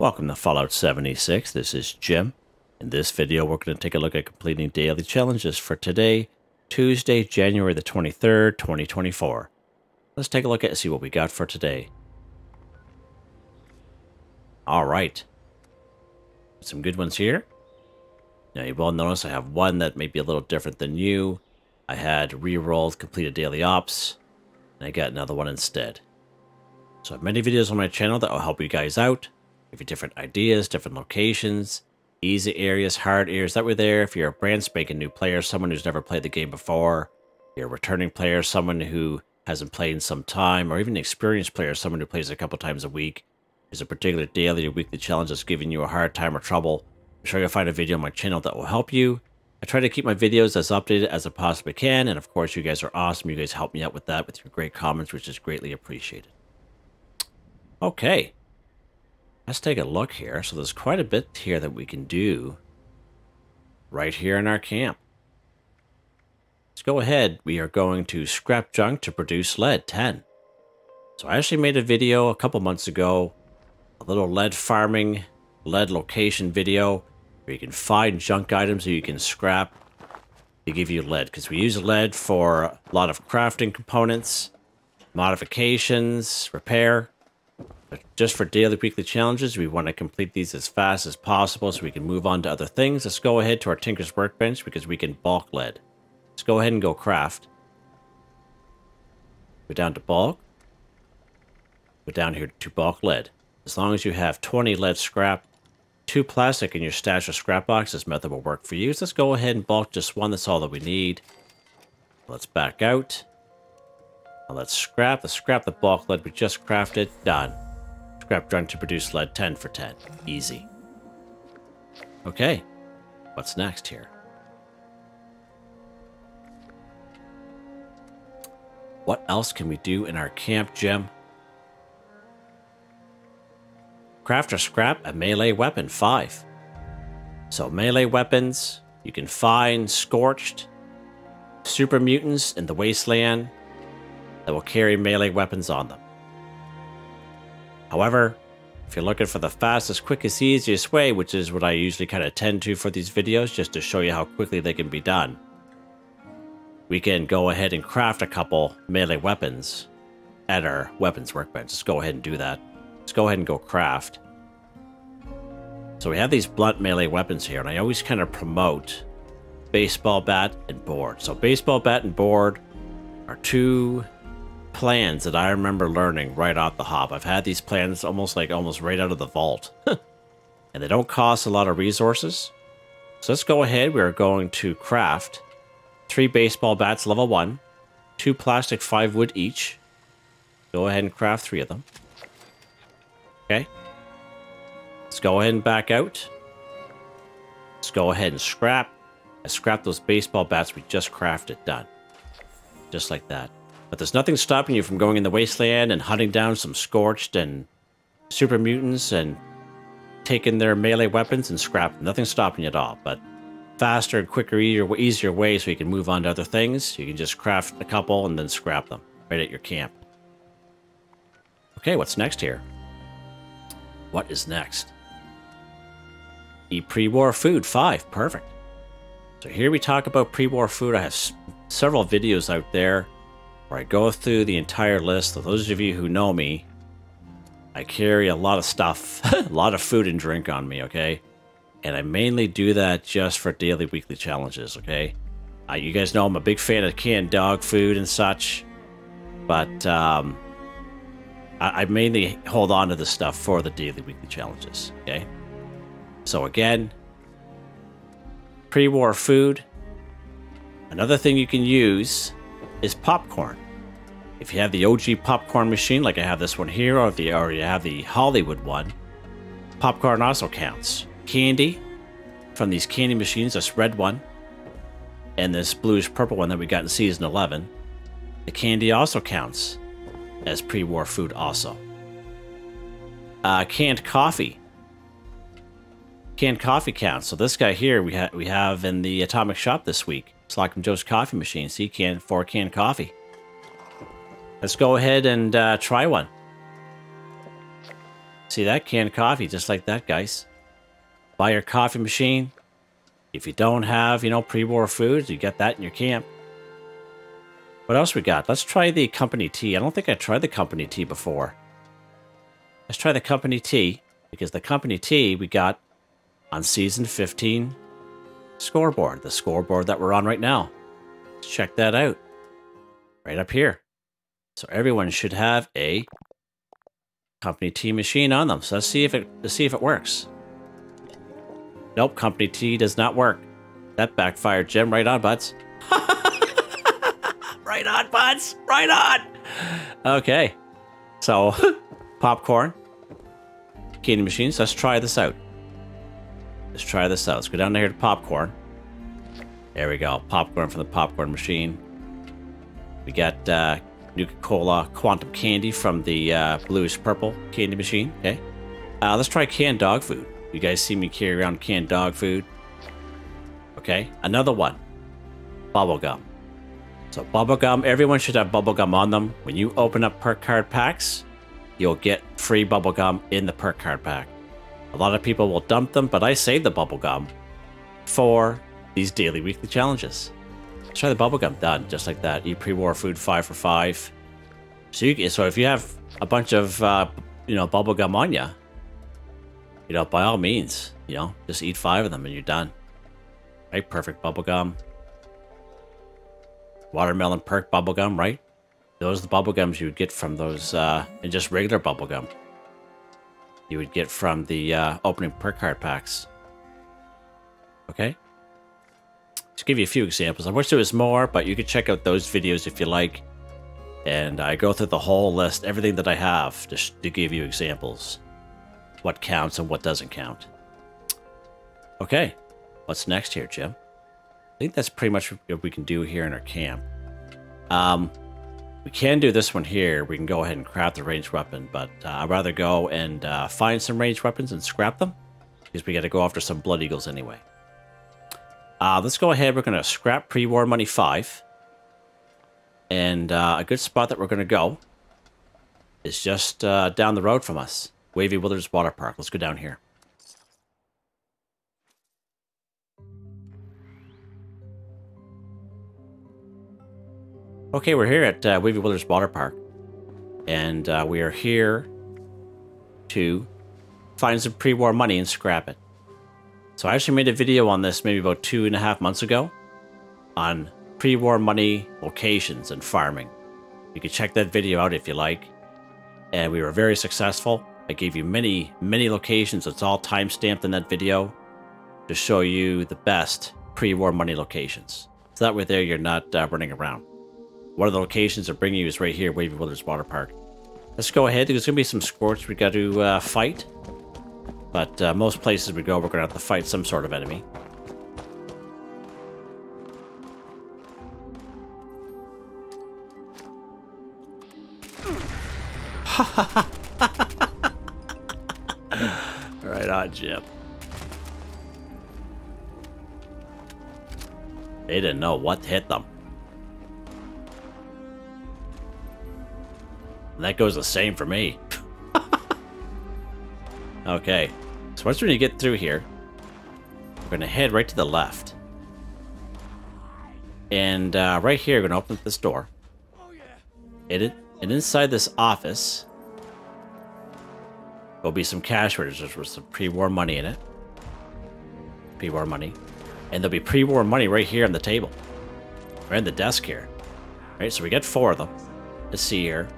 Welcome to Fallout 76. This is Jim. In this video, we're going to take a look at completing daily challenges for today, Tuesday, January the 23rd, 2024. Let's take a look at see what we got for today. All right. Some good ones here. Now, you will notice I have one that may be a little different than you. I had re-rolled completed daily ops, and I got another one instead. So I have many videos on my channel that will help you guys out give you different ideas, different locations, easy areas, hard areas that were there. If you're a brand spanking new player, someone who's never played the game before, you're a returning player, someone who hasn't played in some time, or even an experienced player, someone who plays a couple times a week, there's a particular daily or weekly challenge that's giving you a hard time or trouble, I'm sure you'll find a video on my channel that will help you. I try to keep my videos as updated as I possibly can, and of course, you guys are awesome. You guys help me out with that with your great comments, which is greatly appreciated. Okay, Let's take a look here. So there's quite a bit here that we can do right here in our camp. Let's go ahead. We are going to scrap junk to produce lead 10. So I actually made a video a couple months ago, a little lead farming, lead location video, where you can find junk items that you can scrap to give you lead. Because we use lead for a lot of crafting components, modifications, repair. Just for daily weekly challenges, we want to complete these as fast as possible so we can move on to other things. Let's go ahead to our Tinker's Workbench because we can bulk lead. Let's go ahead and go craft. Go down to bulk. Go down here to bulk lead. As long as you have 20 lead scrap, 2 plastic in your stash of scrap box, this method will work for you. So let's go ahead and bulk just one. That's all that we need. Let's back out. Now let's scrap. Let's scrap the bulk lead we just crafted. Done. Scrap junk to produce lead 10 for 10. Easy. Okay. What's next here? What else can we do in our camp Jim? Craft or scrap a melee weapon, 5. So melee weapons, you can find Scorched, Super Mutants in the Wasteland that will carry melee weapons on them. However, if you're looking for the fastest, quickest, easiest way, which is what I usually kind of tend to for these videos, just to show you how quickly they can be done, we can go ahead and craft a couple melee weapons at our weapons workbench. Let's go ahead and do that. Let's go ahead and go craft. So we have these blunt melee weapons here, and I always kind of promote baseball bat and board. So baseball bat and board are two plans that I remember learning right off the hop. I've had these plans almost like almost right out of the vault. and they don't cost a lot of resources. So let's go ahead. We're going to craft three baseball bats level one, two plastic five wood each. Go ahead and craft three of them. Okay. Let's go ahead and back out. Let's go ahead and scrap. I scrap those baseball bats we just crafted. Done. Just like that. But there's nothing stopping you from going in the wasteland and hunting down some scorched and super mutants and taking their melee weapons and scrap. Nothing stopping you at all. But faster and quicker, easier, easier way so you can move on to other things. You can just craft a couple and then scrap them right at your camp. Okay, what's next here? What is next? Eat pre-war food. Five. Perfect. So here we talk about pre-war food. I have several videos out there where I go through the entire list. For those of you who know me, I carry a lot of stuff, a lot of food and drink on me, okay? And I mainly do that just for daily, weekly challenges, okay? Uh, you guys know I'm a big fan of canned dog food and such, but um, I, I mainly hold on to this stuff for the daily, weekly challenges, okay? So again, pre-war food. Another thing you can use is popcorn. If you have the OG popcorn machine, like I have this one here, or, the, or you have the Hollywood one, popcorn also counts. Candy from these candy machines, this red one, and this bluish purple one that we got in season 11, the candy also counts as pre-war food also. Uh, canned coffee. Canned coffee counts. So this guy here we, ha we have in the Atomic Shop this week. Slocum Joe's coffee machine. See, can four can coffee. Let's go ahead and uh, try one. See that? Canned coffee, just like that, guys. Buy your coffee machine. If you don't have, you know, pre-war foods, you get that in your camp. What else we got? Let's try the company tea. I don't think I tried the company tea before. Let's try the company tea, because the company tea we got on season 15 scoreboard, the scoreboard that we're on right now. Let's check that out. Right up here. So everyone should have a company tea machine on them. So let's see if it let's see if it works. Nope, company tea does not work. That backfired, Jim. Right on, buds. right on, buds. Right on. Okay. So, popcorn, candy machines. Let's try this out. Let's try this out. Let's go down here to popcorn. There we go. Popcorn from the popcorn machine. We got uh, Nuka-Cola Quantum Candy from the uh, bluish purple candy machine. Okay. Uh, let's try canned dog food. You guys see me carry around canned dog food. Okay. Another one. Bubblegum. So bubblegum, everyone should have bubblegum on them. When you open up perk card packs, you'll get free bubblegum in the perk card pack. A lot of people will dump them, but I save the bubblegum for these daily weekly challenges. Let's try the bubblegum done, just like that. Eat pre-war food five for five. So you so if you have a bunch of uh, you know bubblegum on you, you know, by all means, you know, just eat five of them and you're done. Right? Perfect bubblegum. Watermelon perk bubblegum, right? Those are the bubblegums you would get from those, uh, and just regular bubblegum. You would get from the uh, opening perk card packs. Okay? To give you a few examples. I wish there was more, but you could check out those videos if you like. And I go through the whole list, everything that I have, just to give you examples. What counts and what doesn't count. Okay, what's next here, Jim? I think that's pretty much what we can do here in our camp. Um, we can do this one here. We can go ahead and craft the ranged weapon, but uh, I'd rather go and uh, find some ranged weapons and scrap them because we got to go after some Blood Eagles anyway. Uh, let's go ahead. We're going to scrap pre-war money 5. And uh, a good spot that we're going to go is just uh, down the road from us. Wavy Willards Water Park. Let's go down here. Okay, we're here at uh, Wavy Willards Water Park. And uh, we are here to find some pre-war money and scrap it. So I actually made a video on this maybe about two and a half months ago on pre-war money locations and farming. You can check that video out if you like. And we were very successful. I gave you many, many locations. It's all time-stamped in that video to show you the best pre-war money locations. So that way there you're not uh, running around. One of the locations they're bringing you is right here, Wavy Willards Water Park. Let's go ahead. There's going to be some scorch we got to uh, fight. But uh, most places we go, we're going to have to fight some sort of enemy. right on, Jim. They didn't know what hit them. That goes the same for me. okay. So once we get through here, we're going to head right to the left. And uh, right here, we're going to open up this door. And, it, and inside this office, there'll be some cash registers with some pre-war money in it. Pre-war money. And there'll be pre-war money right here on the table. Right on the desk here. Right, so we get four of them. Let's see here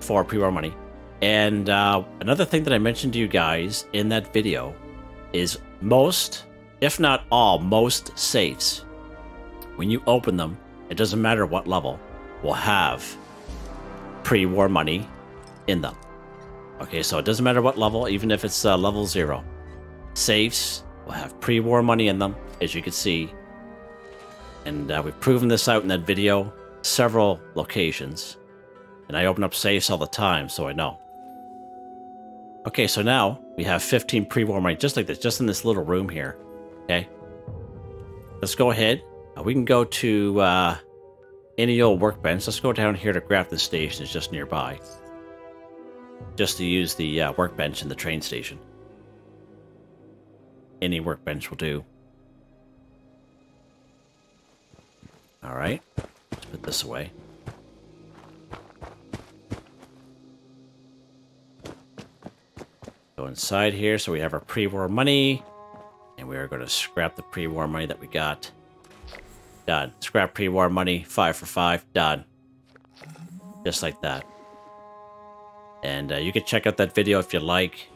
for pre-war money. And uh, another thing that I mentioned to you guys in that video is most, if not all, most safes, when you open them, it doesn't matter what level, will have pre-war money in them. Okay, so it doesn't matter what level, even if it's uh, level zero. Safes will have pre-war money in them, as you can see. And uh, we've proven this out in that video, several locations. And I open up safes all the time, so I know. Okay, so now we have 15 pre-war money, just like this, just in this little room here. Okay. Let's go ahead. Uh, we can go to uh, any old workbench. Let's go down here to Grafton Station. It's just nearby. just to use the uh, workbench in the train station. Any workbench will do. Alright, let's put this away. Go inside here so we have our pre-war money. And we are going to scrap the pre-war money that we got. Done. Scrap pre-war money, five for five, done. Just like that. And uh, you can check out that video if you like.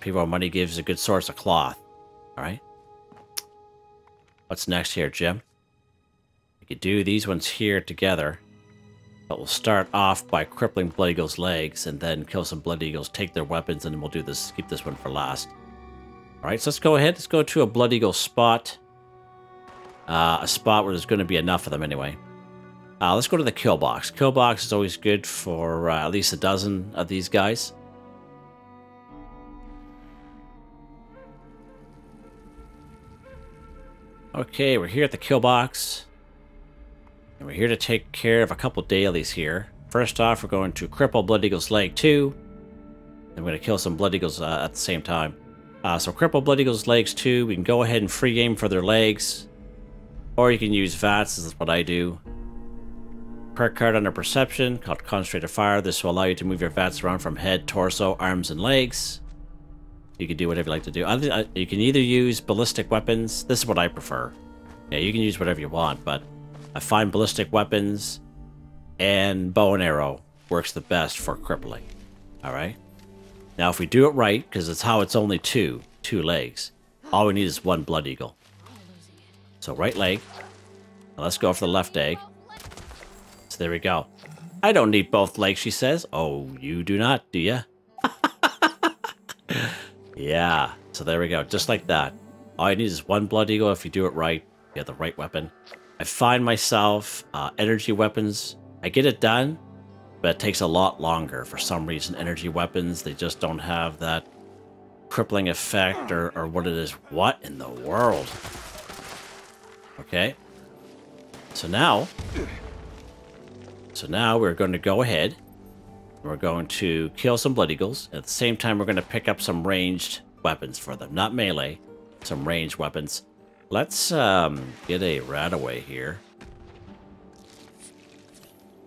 Pre-war money gives a good source of cloth. Alright? What's next here, Jim? We could do these ones here together. But we'll start off by crippling Blood Eagle's legs and then kill some Blood Eagles, take their weapons, and then we'll do this, keep this one for last. Alright, so let's go ahead. Let's go to a Blood Eagle spot. Uh, a spot where there's going to be enough of them anyway. Uh, let's go to the kill box. Kill box is always good for uh, at least a dozen of these guys. Okay, we're here at the kill box. And we're here to take care of a couple dailies here. First off, we're going to cripple Blood Eagle's leg 2. And we're going to kill some Blood Eagles uh, at the same time. Uh, so cripple Blood Eagle's legs 2. We can go ahead and free game for their legs. Or you can use VATS, this is what I do. Perk card under Perception, called Concentrated Fire. This will allow you to move your VATS around from head, torso, arms, and legs. You can do whatever you like to do. Uh, you can either use ballistic weapons. This is what I prefer. Yeah, you can use whatever you want, but I find ballistic weapons and bow and arrow works the best for crippling. Alright? Now, if we do it right, because it's how it's only two, two legs, all we need is one Blood Eagle. So right leg. Now let's go for the left egg. So there we go. I don't need both legs, she says. Oh, you do not, do ya? yeah. So there we go. Just like that. All you need is one Blood Eagle if you do it right. You have the right weapon. I find myself uh, energy weapons. I get it done, but it takes a lot longer. For some reason, energy weapons, they just don't have that crippling effect or, or what it is. What in the world? Okay. So now, so now we're going to go ahead. We're going to kill some Blood Eagles. At the same time, we're going to pick up some ranged weapons for them. Not melee, some ranged weapons. Let's um, get a RadAway here.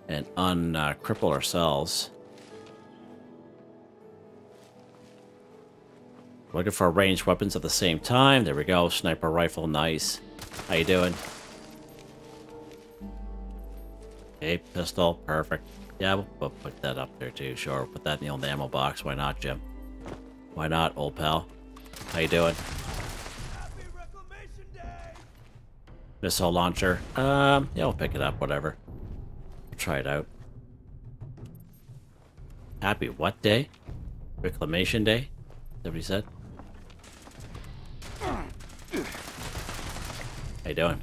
And uncripple uh, ourselves. Looking for ranged weapons at the same time. There we go. Sniper rifle. Nice. How you doing? Okay, pistol. Perfect. Yeah, we'll, we'll put that up there too. Sure, put that in the old ammo box. Why not, Jim? Why not, old pal? How you doing? Missile launcher. Um, yeah, we'll pick it up, whatever. Try it out. Happy what day? Reclamation day? Is that what he said? How you doing?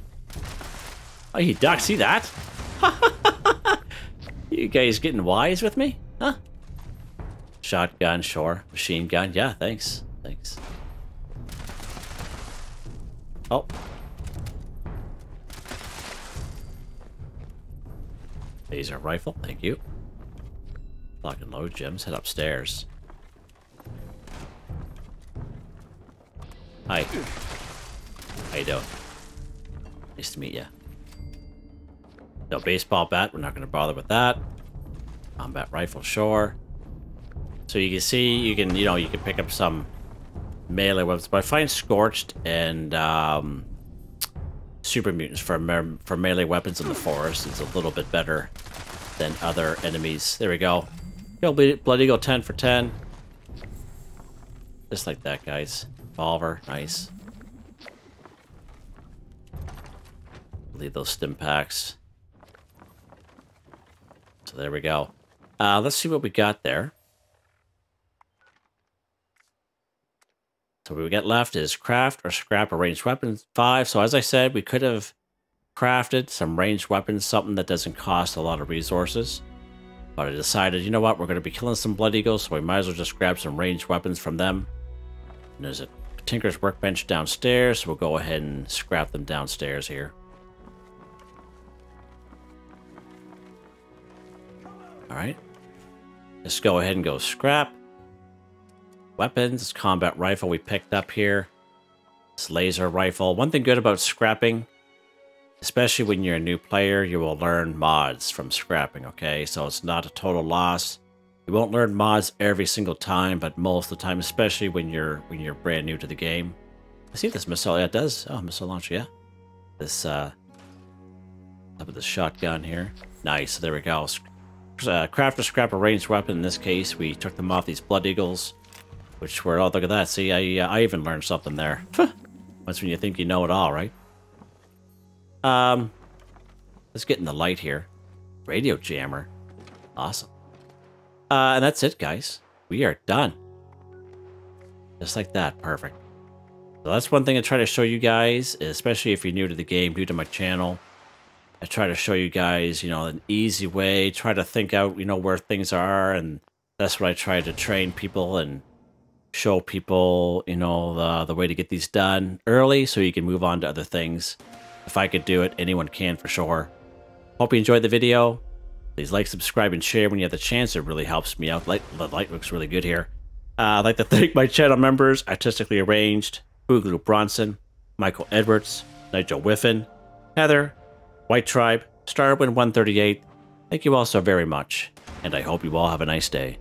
Oh, you duck, see that? you guys getting wise with me? Huh? Shotgun, sure. Machine gun, yeah, thanks. Thanks. Oh, Laser rifle, thank you. Lock and load gems, head upstairs. Hi. How you doing? Nice to meet you. No baseball bat, we're not going to bother with that. Combat rifle, sure. So you can see, you can, you know, you can pick up some melee weapons, but I find Scorched and um, super mutants for for melee weapons in the forest is a little bit better than other enemies. There we go. Kill Blood Eagle 10 for 10. Just like that, guys. Revolver, nice. Leave those stim packs. So there we go. Uh, let's see what we got there. So what we get left is craft or scrap a ranged weapons five. So as I said, we could have crafted some ranged weapons, something that doesn't cost a lot of resources. But I decided, you know what, we're going to be killing some Blood Eagles, so we might as well just grab some ranged weapons from them. And there's a Tinker's Workbench downstairs, so we'll go ahead and scrap them downstairs here. Alright. Let's go ahead and go scrap. Weapons, combat rifle we picked up here. This laser rifle. One thing good about scrapping, especially when you're a new player, you will learn mods from scrapping, okay? So it's not a total loss. You won't learn mods every single time, but most of the time, especially when you're when you're brand new to the game. I see this missile. Yeah, it does. Oh, missile launcher, yeah. This, uh, up with the shotgun here. Nice. There we go. Uh, craft a scrap a ranged weapon. In this case, we took them off these Blood Eagles, which were, oh, look at that. See, I, uh, I even learned something there. That's when you think you know it all, right? Um, let's get in the light here. Radio jammer. Awesome. Uh, and that's it, guys. We are done. Just like that. Perfect. So that's one thing I try to show you guys, especially if you're new to the game, new to my channel. I try to show you guys, you know, an easy way, try to think out, you know, where things are, and that's what I try to train people and show people, you know, the, the way to get these done early so you can move on to other things. If I could do it, anyone can for sure. Hope you enjoyed the video. Please like, subscribe, and share when you have the chance. It really helps me out. Light, the light looks really good here. Uh, I'd like to thank my channel members, Artistically Arranged, Boogaloo Bronson, Michael Edwards, Nigel Wiffen, Heather, White Tribe, Starwind 138. Thank you all so very much, and I hope you all have a nice day.